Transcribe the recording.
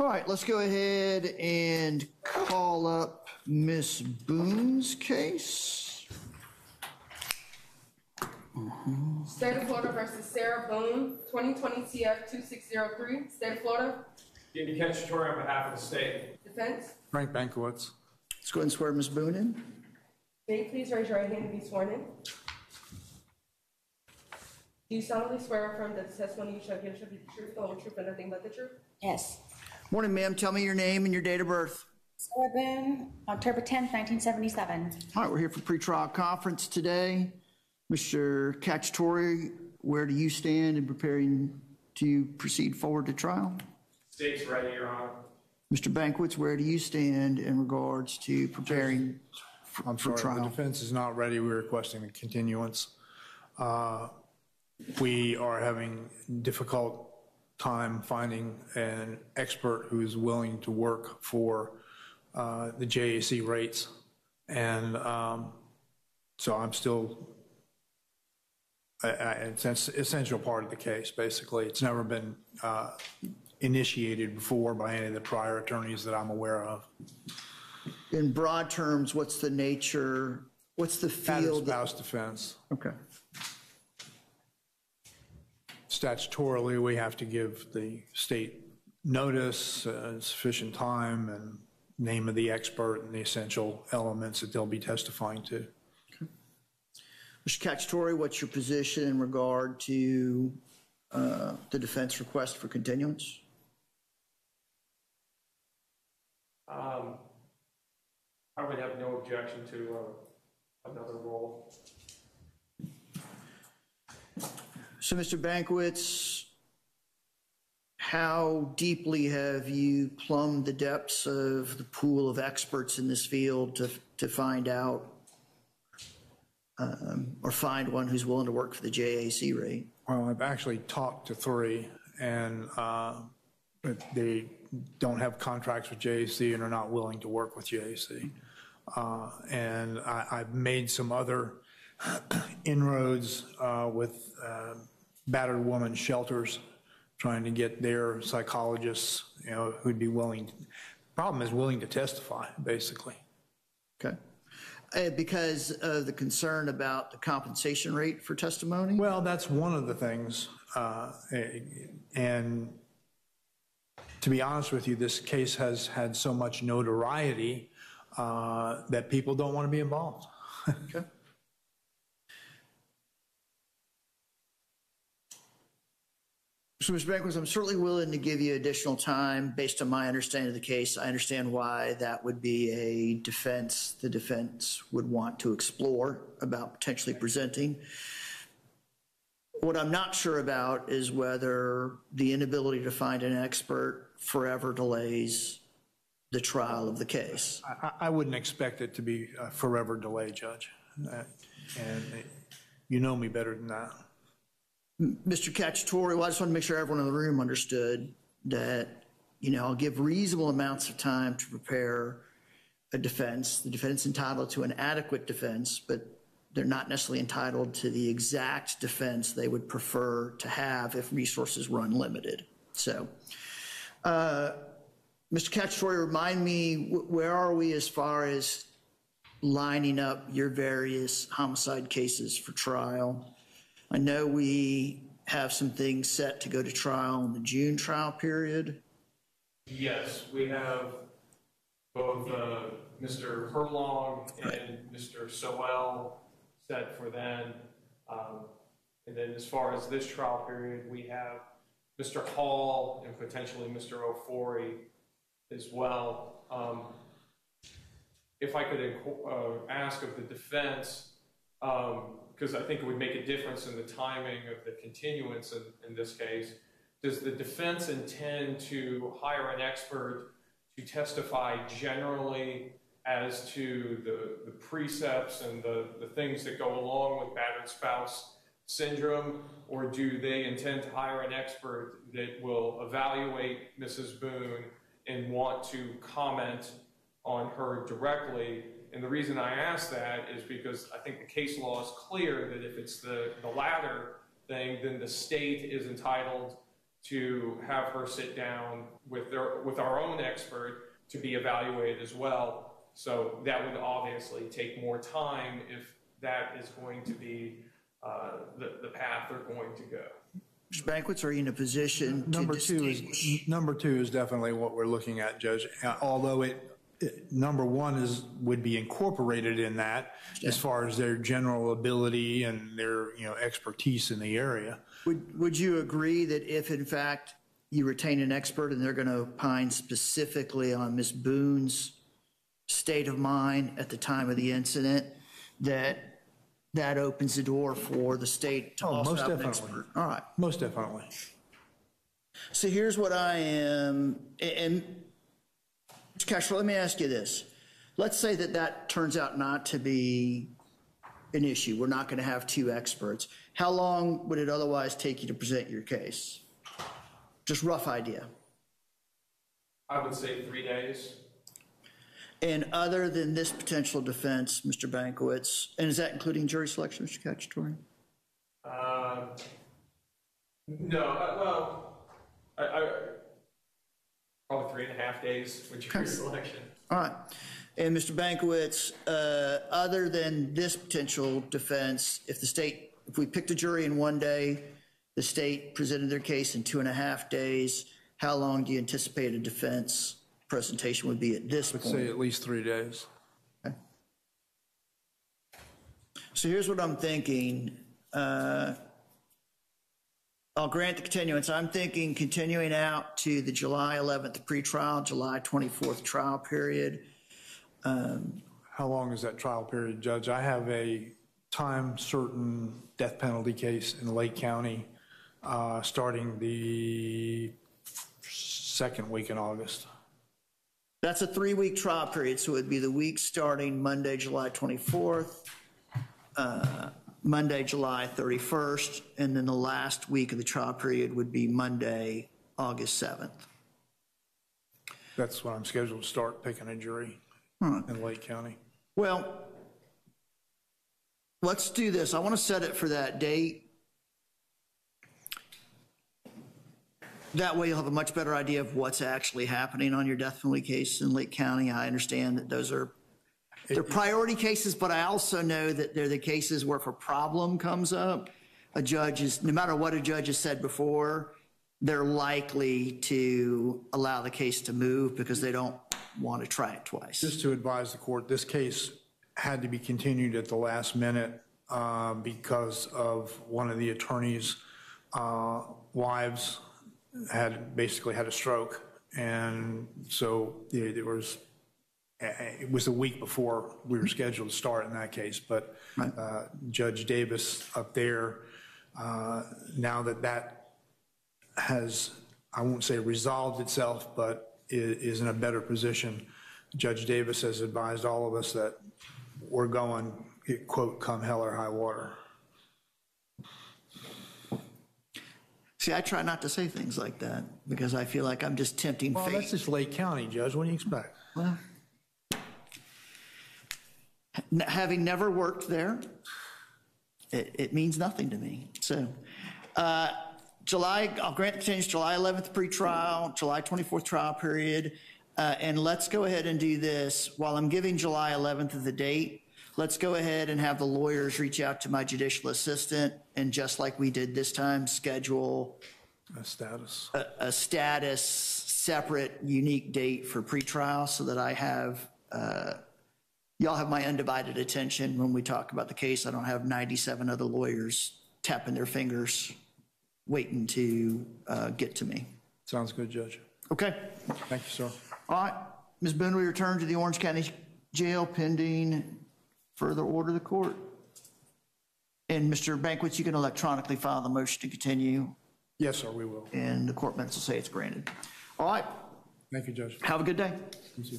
All right, let's go ahead and call up Miss Boone's case. State of Florida versus Sarah Boone, 2020 TF 2603. State of Florida, Andy Cacciatore on behalf of the state. defense. Frank Bankowitz. Let's go ahead and swear Miss Boone in. May you please raise your right hand and be sworn in? Do you solemnly swear or affirm that the testimony you shall give shall be the truth, the whole truth, and nothing but the truth? Yes. Morning, ma'am. Tell me your name and your date of birth. Sarah Boone, October 10th, 1977. All right, we're here for pretrial conference today. Mr. Cacciatore, where do you stand in preparing to proceed forward to trial? State's ready, Your Honor. Mr. Bankowitz, where do you stand in regards to preparing I'm for sorry, the defense is not ready. We're requesting a continuance. Uh, We are having difficult time finding an expert who's willing to work for uh, the JAC rates. And um, so I'm still, I- I- it's an essential part of the case, basically. It's never been uh, initiated before by any of the prior attorneys that I'm aware of. In broad terms, what's the nature, what's the field? spouse defense. Okay. Statutorily, we have to give the state notice, uh, sufficient time, and name of the expert and the essential elements that they'll be testifying to. Mr. Cacciatore, what's your position in regard to uh, the defense request for continuance? Um, I would have no objection to uh, another role. So, Mr. Bankwitz, how deeply have you plumbed the depths of the pool of experts in this field to, to find out um, or find one who's willing to work for the JAC rate? Well, I've actually talked to three, and uh, they don't have contracts with JAC and are not willing to work with JAC. Uh, And I- I've made some other inroads uh, with uh, battered woman shelters, trying to get their psychologists, you know, who'd be willing, problem is willing to testify, basically. Okay. Uh, Because of the concern about the compensation rate for testimony? Well, that's one of the things. uh, And to be honest with you, this case has had so much notoriety uh, that people don't want to be involved. Okay. So, Mr. Bankowitz, I'm certainly willing to give you additional time based on my understanding of the case. I understand why that would be a defense the defense would want to explore about potentially presenting. What I'm not sure about is whether the inability to find an expert forever delays the trial of the case. I- I wouldn't expect it to be a forever delay, Judge. Uh, And you know me better than that. Mr. Cacciatore, well, I just want to make sure everyone in the room understood that, you know, I'll give reasonable amounts of time to prepare a defense. The defendant's entitled to an adequate defense, but they're not necessarily entitled to the exact defense they would prefer to have if resources were unlimited. So, uh, Mr. Cacciatore, remind me, where are we as far as lining up your various homicide cases for trial? I know we have some things set to go to trial in the June trial period. Yes, we have both uh, Mr. Herlong and Mr. Soel set for then. Um, And then as far as this trial period, we have Mr. Hall and potentially Mr. Ofori as well. Um, If I could uh, ask of the defense, Um, because I think it would make a difference in the timing of the continuance in, this case. Does the defense intend to hire an expert to testify generally as to the, precepts and the things that go along with battered spouse syndrome? Or do they intend to hire an expert that will evaluate Mrs. Boone and want to comment on her directly? And the reason I ask that is because I think the case law is clear that if it's the, the latter thing, then the state is entitled to have her sit down with their, with our own expert to be evaluated as well. So that would obviously take more time if that is going to be uh, the, the path they're going to go. Mr. Bankowitz, are you in a position to Number two is, number two is definitely what we're looking at, Judge. Uh, Although it, it- number one is, would be incorporated in that as far as their general ability and their, you know, expertise in the area. Would, would you agree that if in fact you retain an expert and they're going to opine specifically on Ms. Boone's state of mind at the time of the incident, that that opens the door for the state to Oh, also most have an definitely. expert? All right. Most definitely. So here's what I am, and, Castro, let me ask you this. Let's say that that turns out not to be an issue. We're not going to have two experts. How long would it otherwise take you to present your case? Just rough idea. I would say three days. And other than this potential defense, Mr. Bankowitz, and is that including jury selection, Mr. Cacciatore? Um, no, I, well, I, I, probably three and a half days with jury selection. All right. And Mr. Bankowitz, uh, other than this potential defense, if the state, if we picked a jury in one day, the state presented their case in two and a half days, how long do you anticipate a defense presentation would be at this point? Say point? at least three days. Okay. So here's what I'm thinking. Uh, I'll grant the continuance. I'm thinking continuing out to the July 11th pretrial, July 24th trial period. How long is that trial period, Judge? I have a time-certain death penalty case in Lake County, uh, starting the second week in August. That's a three-week trial period, so it'd be the week starting Monday, July 24th, uh, Monday, July 31st, and then the last week of the trial period would be Monday, August 7th. That's when I'm scheduled to start picking a jury in Lake County. Well, let's do this. I want to set it for that date. That way you'll have a much better idea of what's actually happening on your death penalty case in Lake County. I understand that those are, they're priority cases, but I also know that they're the cases where if a problem comes up, a judge is, no matter what a judge has said before, they're likely to allow the case to move because they don't want to try it twice. Just to advise the court, this case had to be continued at the last minute uh, because of one of the attorney's uh, wives had basically had a stroke. And so yeah, there was, it was a week before we were scheduled to start in that case. But uh, Judge Davis up there, uh, now that that has, I won't say resolved itself, but i- is in a better position. Judge Davis has advised all of us that we're going, quote, come hell or high water. See, I try not to say things like that because I feel like I'm just tempting Well, that's fate. just Lake County, Judge. What do you expect? Well, having never worked there, it, it means nothing to me. So, uh, July, I'll grant the change, July 11th pretrial, July 24th trial period. Uh, and let's go ahead and do this. While I'm giving July 11th as the date, let's go ahead and have the lawyers reach out to my judicial assistant and just like we did this time, schedule a status. a, a status, separate, unique date for pretrial so that I have, uh, y'all have my undivided attention when we talk about the case. I don't have 97 other lawyers tapping their fingers, waiting to uh, get to me. Sounds good, Judge. Okay. Thank you, sir. All right. Ms. Boone, we return to the Orange County Jail pending further order of the court. And Mr. Bankowitz, you can electronically file the motion to continue, Yes, sir, we will. and the court minutes will say it's granted. All right. Thank you, Judge. Have a good day. You too.